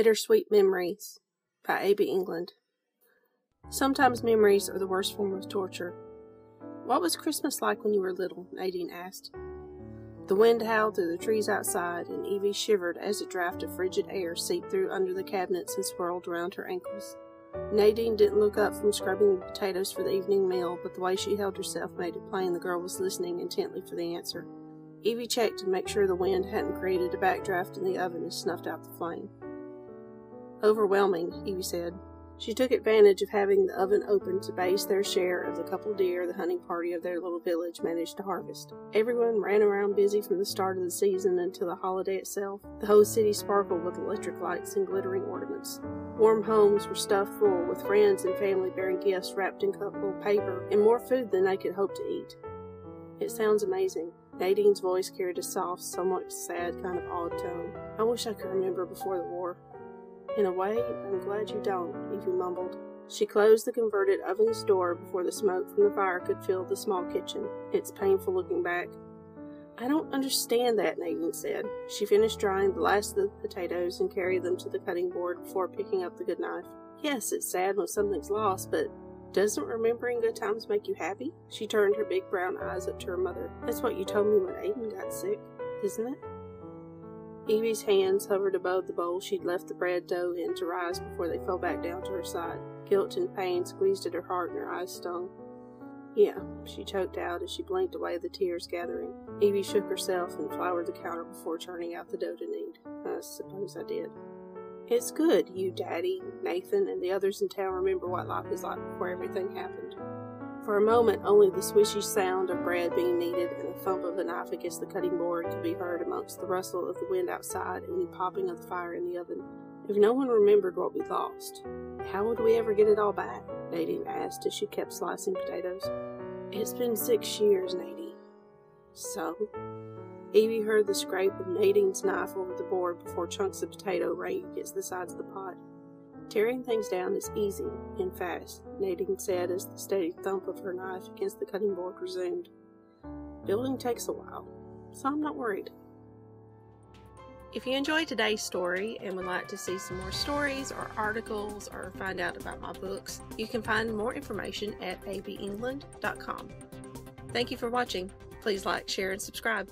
Bittersweet Memories by A.B. England. Sometimes memories are the worst form of torture. What was Christmas like when you were little? Nadine asked. The wind howled through the trees outside, and Evie shivered as a draft of frigid air seeped through under the cabinets and swirled around her ankles. Nadine didn't look up from scrubbing the potatoes for the evening meal, but the way she held herself made it plain the girl was listening intently for the answer. Evie checked to make sure the wind hadn't created a backdraft in the oven and snuffed out the flame. Overwhelming, Evie said. She took advantage of having the oven open to baste their share of the couple deer the hunting party of their little village managed to harvest. Everyone ran around busy from the start of the season until the holiday itself. The whole city sparkled with electric lights and glittering ornaments. Warm homes were stuffed full, with friends and family bearing gifts wrapped in couple paper and more food than they could hope to eat. It sounds amazing. Nadine's voice carried a soft, somewhat sad kind of odd tone. I wish I could remember before the war. In a way, I'm glad you don't, Evie mumbled. She closed the converted oven's door before the smoke from the fire could fill the small kitchen. It's painful looking back. I don't understand that, Nadine said. She finished drying the last of the potatoes and carried them to the cutting board before picking up the good knife. Yes, it's sad when something's lost, but doesn't remembering good times make you happy? She turned her big brown eyes up to her mother. That's what you told me when Aiden got sick, isn't it? Evie's hands hovered above the bowl she'd left the bread dough in to rise before they fell back down to her side. Guilt and pain squeezed at her heart and her eyes stung. Yeah, she choked out as she blinked away the tears gathering. Evie shook herself and floured the counter before turning out the dough to knead. I suppose I did. It's good you, Daddy, Nathan, and the others in town remember what life was like before everything happened. For a moment, only the swishy sound of bread being kneaded and the thump of a knife against the cutting board could be heard amongst the rustle of the wind outside and the popping of the fire in the oven. If no one remembered what we lost, how would we ever get it all back? Nadine asked as she kept slicing potatoes. It's been six years, Nadine. So? Evie heard the scrape of Nadine's knife over the board before chunks of potato rained against the sides of the pot. Tearing things down is easy and fast, Nadine said as the steady thump of her knife against the cutting board resumed. Building takes a while, so I'm not worried. If you enjoyed today's story and would like to see some more stories or articles or find out about my books, you can find more information at abengland.com. Thank you for watching. Please like, share, and subscribe.